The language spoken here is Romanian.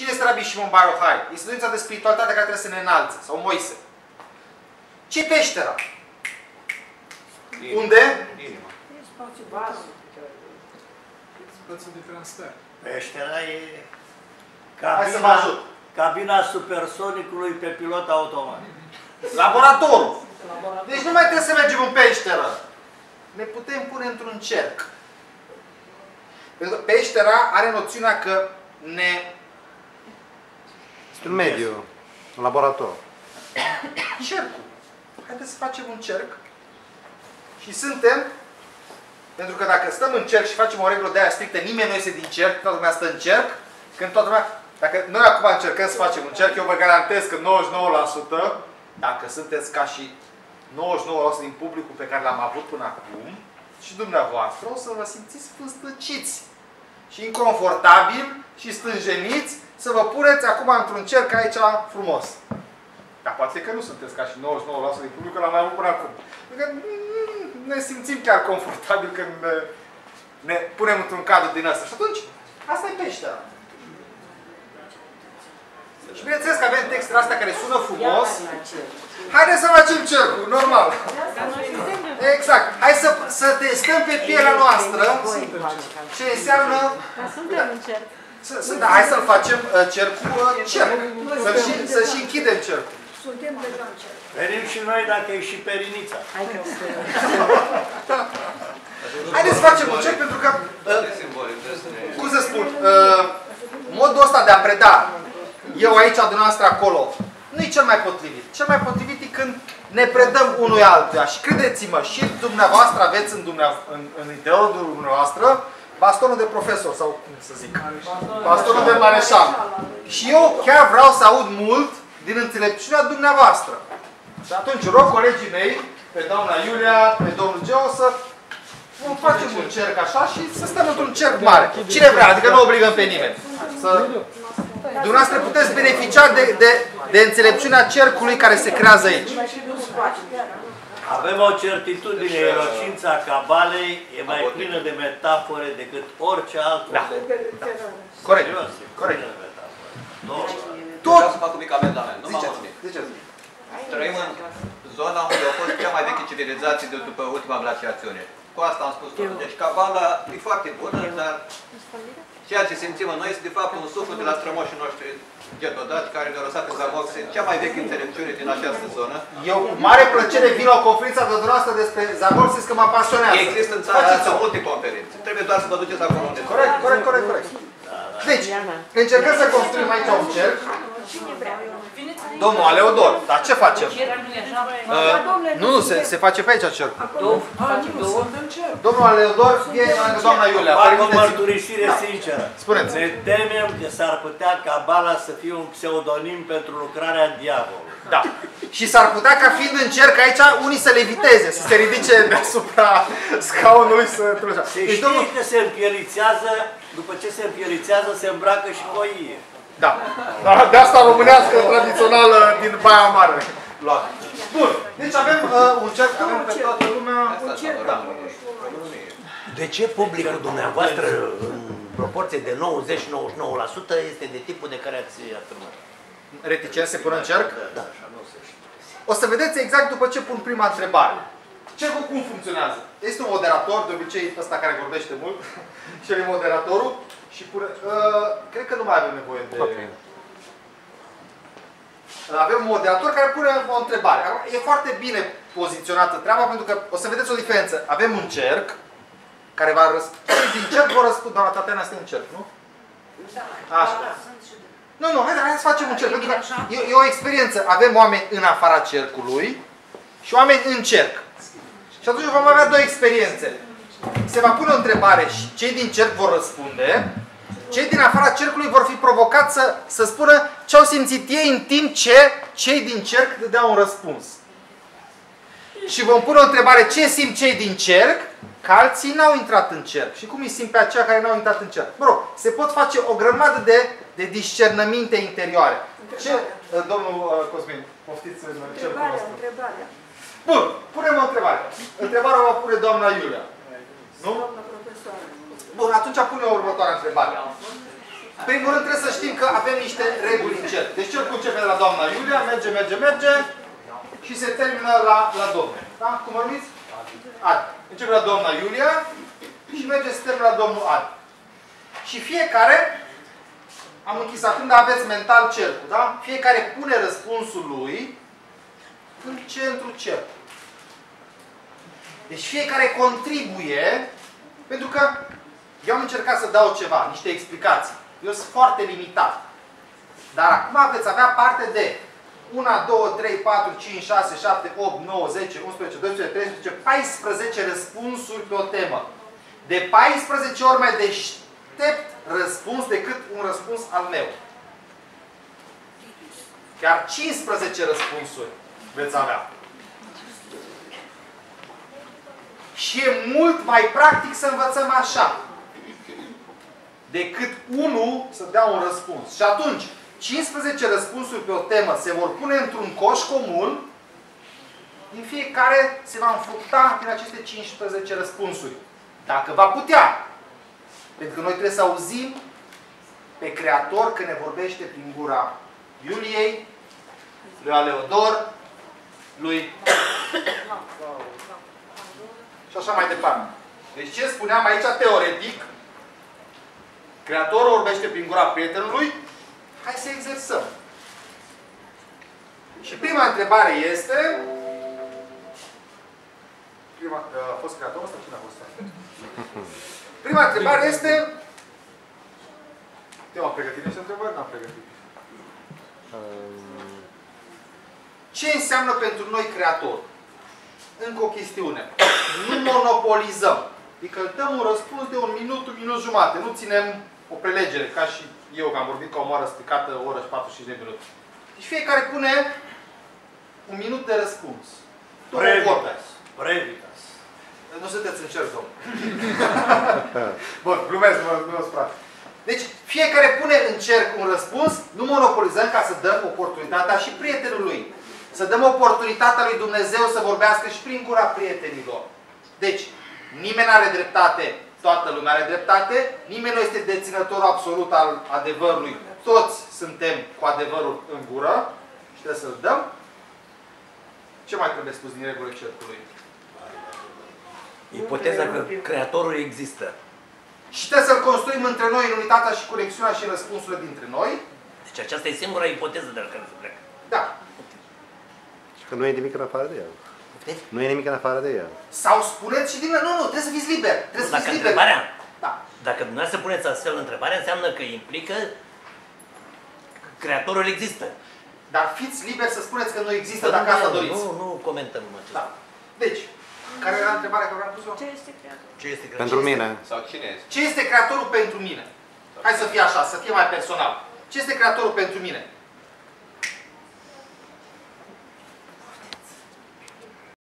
Cine este Rabbi Shimon Bar Yochai? Este dorința de spiritualitate care trebuie să ne înalțe. Sau Moise. Ce peștera? Unde? Inima. Spațiul de transfer. Peștera e Hai să vă cabina, ajut. cabina supersonicului pe pilot automat. Laboratorul. Deci nu mai trebuie să mergem în peșteră. Ne putem pune într-un cerc. Pentru că peștera are noțiunea că ne... Este un mediu, un laborator. Cercul. Haideți să facem un cerc. Și suntem... Pentru că dacă stăm în cerc și facem o regulă de aia strictă, nimeni nu iese din cerc, toată lumea stă în cerc, când toată lumea... Dacă noi acum încercăm să facem un cerc, eu vă garantez că 99%, dacă sunteți ca și 99% din publicul pe care l-am avut până acum, și dumneavoastră, o să vă simțiți fâstăciți și inconfortabil și stânjeniți să vă puneți acum într-un cerc aici frumos. Dar poate că nu sunteți ca și 99% din public, că l-am mai avut până acum. Adică mm, ne simțim chiar confortabil când ne, ne punem într-un cadru din ăsta. Și atunci, asta e peștera. Și bineînțeles că avem textele astea care sună frumos. Haideți să facem cercul, normal. Exact. Hai să, să testăm pe pielea noastră ce înseamnă... Suntem în cerc. Să, să, da, hai să-l facem uh, cercul uh, cerc. Să și, să și închidem cercul. Suntem deja în cer. Venim și noi dacă e și perinița. Hai că să... Haideți să facem un cerc pentru că, uh, De simbolic, trebuie să ne... cum să spun, uh, modul ăsta de a preda, eu aici, dumneavoastră acolo, nu e cel mai potrivit. Cel mai potrivit e când ne predăm unul altuia. Și credeți-mă, și dumneavoastră aveți în, dumneavo- în, în interiorul dumneavoastră bastonul de profesor, sau cum să zic, bastonul de mareșal. Și eu chiar vreau să aud mult din înțelepciunea dumneavoastră. Și atunci rog colegii mei, pe doamna Iulia, pe domnul Geo, să vom face un cerc așa și să stăm într-un cerc mare. Cine vrea, adică nu obligăm pe nimeni. Să... Dumneavoastră puteți beneficia de, de, de înțelepciunea cercului care se creează aici. Avem o certitudine, erocința cabalei e mai plină de metafore decât orice altă. Da. Corect. Serios, e Corect. plină de metafore. Două. Tot. Vreau să fac un mic amendament. Nu m-am mulțumit. Ziceți. Trăim în zona unde a fost cea mai veche civilizație de după ultima glaciațiune. Cu asta am spus tot. Deci cabala e foarte bună, dar ceea ce simțim în noi este de fapt un suflu de la strămoșii noștri getodați care ne-au lăsat în zamok. Sunt cea mai veche înțelepciune din această zonă. Eu cu mare plăcere vin la o conferință de dumneavoastră despre Zagorsis că mă pasionează. Există în țara Faceți-o. asta multe conferințe. Trebuie doar să vă duceți acolo unde Corect, corect, corect, corect. Deci, încercăm să construim aici un cerc. Domnul Aleodor, dar ce facem? Uh, nu, nu, se, se face pe aici cerc. Domnul Aleodor, vine lângă doamna Iulia. Fac o Permiteți- mărturisire Da. sinceră. Spuneți. Ne temem că s-ar putea cabala să fie un pseudonim pentru lucrarea diavolului. Da. Și s-ar putea ca fiind în cerc aici unii să leviteze, să se ridice deasupra scaunului să trăgească. Se Deci, știe domnul, că se împielițează, după ce se împielițează, se îmbracă și coie. Da. Dar de asta românească tradițională din Baia Mare. Luat. Bun. Deci avem uh, un cerc, avem pe toată lumea. Asta cerc înseamnă România. România. De ce publicul dumneavoastră, în proporție de 90-99%, este de tipul de care ați afirmat? Reticent se pune în cerc? Da, așa nu se știe. O să vedeți exact după ce pun prima întrebare. Cercul cum funcționează? Este un moderator, de obicei ăsta care vorbește mult, și el e moderatorul și pune... Uh, cred că nu mai avem nevoie de... Avem un moderator care pune o întrebare. Acum, E foarte bine poziționată treaba pentru că o să vedeți o diferență. Avem un cerc care va răspunde. Din cerc vor răspunde. Doamna Tatiana este în cerc, nu? Așa. Nu, nu, hai, hai să facem un cerc. Pentru că e, e o experiență. Avem oameni în afara cercului și oameni în cerc. Și atunci vom avea două experiențe. Se va pune o întrebare și cei din cerc vor răspunde. Cei din afara cercului vor fi provocați să, să spună ce au simțit ei în timp ce cei din cerc dădeau un răspuns. Și vom pune o întrebare ce simt cei din cerc, că alții n-au intrat în cerc. Și cum îi simt pe aceia care n-au intrat în cerc. Mă rog, se pot face o grămadă de, de discernăminte interioare. Ce, uh, domnul uh, Cosmin, poftiți în cercul Întrebarea, nostru. întrebarea. Bun, punem o întrebare. Întrebarea o va pune doamna Iulia. Nu? Doamna profesoară. Bun, atunci pune o următoare întrebare. primul rând trebuie să știm că avem niște reguli în cer. Deci cercul începe de la doamna Iulia, merge, merge, merge și se termină la, la domnul. Da? Cum vă numiți? Ad. Începe la doamna Iulia și merge se termină la domnul Ad. Și fiecare, am închis acum, dar aveți mental cercul, da? Fiecare pune răspunsul lui în centru cercului. Deci fiecare contribuie, pentru că eu am încercat să dau ceva, niște explicații. Eu sunt foarte limitat. Dar acum veți avea parte de 1, 2, 3, 4, 5, 6, 7, 8, 9, 10, 11, 12, 13, 14 răspunsuri pe o temă. De 14 ori mai deștept răspuns decât un răspuns al meu. Chiar 15 răspunsuri veți avea. Și e mult mai practic să învățăm așa decât unul să dea un răspuns. Și atunci, 15 răspunsuri pe o temă se vor pune într-un coș comun, din fiecare se va înfructa din aceste 15 răspunsuri. Dacă va putea. Pentru că noi trebuie să auzim pe Creator când ne vorbește prin gura Iuliei, lui Aleodor, lui și așa mai departe. Deci ce spuneam aici, teoretic, Creatorul vorbește prin gura prietenului, hai să exersăm. Și prima întrebare este, prima, a fost creatorul ăsta? Cine a fost Prima întrebare este, eu am pregătit niște întrebări? N-am pregătit. Ce înseamnă pentru noi creator? Încă o chestiune. Nu monopolizăm. Adică dăm un răspuns de un minut, un minut jumate. Nu ținem o prelegere, ca și eu, că am vorbit ca o moară stricată, o oră și 45 de minute. Deci fiecare pune un minut de răspuns. Brevitas. Brevitas. Nu sunteți în cer, domnul. Bun, glumesc, nu mă sprat. Deci, fiecare pune în cerc un răspuns, nu monopolizăm ca să dăm oportunitatea și prietenului. Să dăm oportunitatea lui Dumnezeu să vorbească și prin gura prietenilor. Deci, nimeni nu are dreptate, toată lumea are dreptate, nimeni nu este deținător absolut al adevărului. Toți suntem cu adevărul în gură și trebuie să-l dăm. Ce mai trebuie spus din regulile cercului? Ipoteza că Creatorul există. Și trebuie să-l construim între noi în unitatea și conexiunea și răspunsurile dintre noi. Deci aceasta e singura ipoteză de la care se pleacă. Da. Că nu e nimic în afară de ea. Puteți? Nu e nimic în afară de ea. Sau spuneți și din Nu, nu, trebuie să fiți liber. Trebuie să Dacă fiți liber. întrebarea, Da. dacă dumneavoastră puneți astfel întrebarea, înseamnă că implică că Creatorul există. Dar fiți liberi să spuneți că nu există Dar dacă nu, asta doriți. Nu, nu comentăm acest Da. Deci, care era întrebarea care vreau pus-o? Ce este creator? Ce este Creatorul? Pentru mine. Sau cine este? Ce este creatorul pentru mine? Hai să fie așa, să fie mai personal. Ce este creatorul pentru mine?